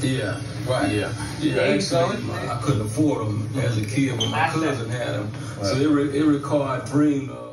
Yeah, right. Yeah. Yeah, actually, I couldn't afford them as a kid when my cousin had them. So it, re- it required bring uh,